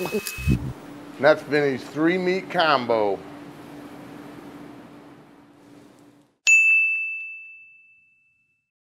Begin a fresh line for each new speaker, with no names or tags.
And that's Vinny's three meat combo.